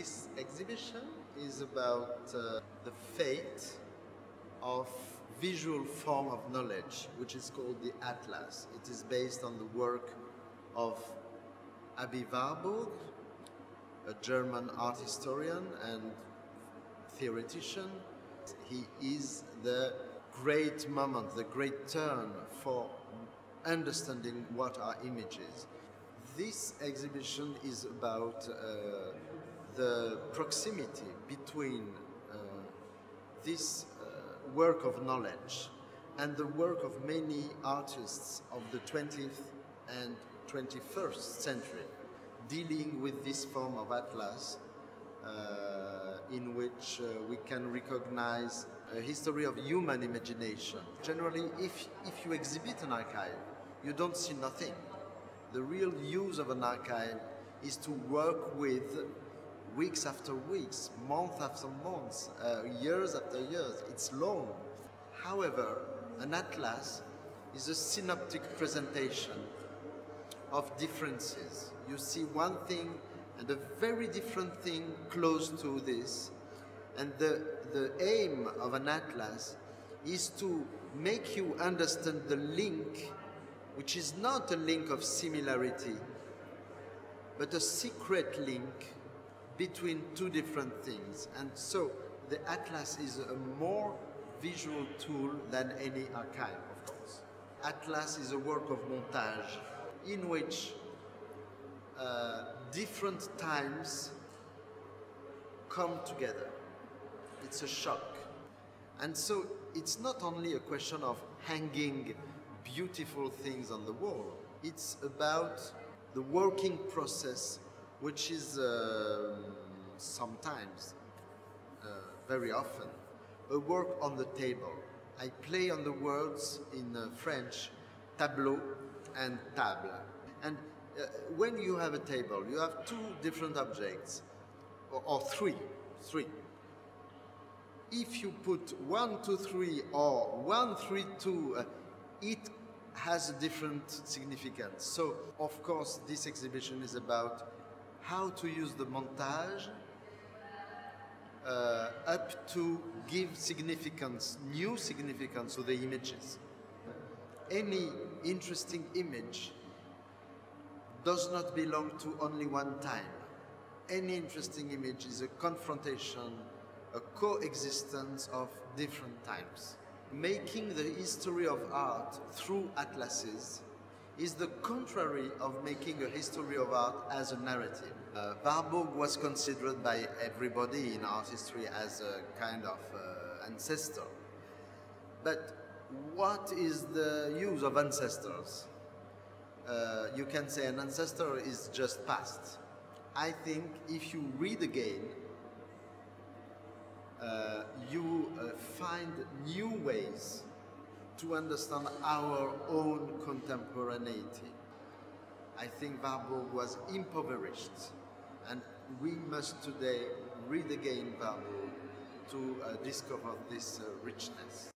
This exhibition is about uh, the fate of visual form of knowledge, which is called the Atlas. It is based on the work of Aby Warburg, a German art historian and theoretician. He is the great moment, the great turn for understanding what are images. This exhibition is about uh, the proximity between uh, this uh, work of knowledge and the work of many artists of the 20th and 21st century dealing with this form of atlas uh, in which uh, we can recognize a history of human imagination. Generally, if, if you exhibit an archive, you don't see nothing. The real use of an archive is to work with weeks after weeks, month after months, uh, years after years. It's long. However, an atlas is a synoptic presentation of differences. You see one thing and a very different thing close to this. And the, the aim of an atlas is to make you understand the link, which is not a link of similarity, but a secret link between two different things. And so the atlas is a more visual tool than any archive, of course. Atlas is a work of montage in which uh, different times come together. It's a shock. And so it's not only a question of hanging beautiful things on the wall, it's about the working process, which is uh, sometimes, uh, very often, a work on the table. I play on the words in uh, French, tableau and table. And uh, when you have a table, you have two different objects, or, or three, three. If you put one, two, three, or one, three, two, uh, it has a different significance. So, of course, this exhibition is about how to use the montage uh, up to give significance, new significance to the images. Any interesting image does not belong to only one time. Any interesting image is a confrontation, a coexistence of different times. Making the history of art through atlases is the contrary of making a history of art as a narrative. Uh, Warburg was considered by everybody in art history as a kind of uh, ancestor. But what is the use of ancestors? Uh, you can say an ancestor is just past. I think if you read again, uh, you uh, find new ways to understand our own contemporaneity. I think Warburg was impoverished, and we must today read again Warburg to uh, discover this uh, richness.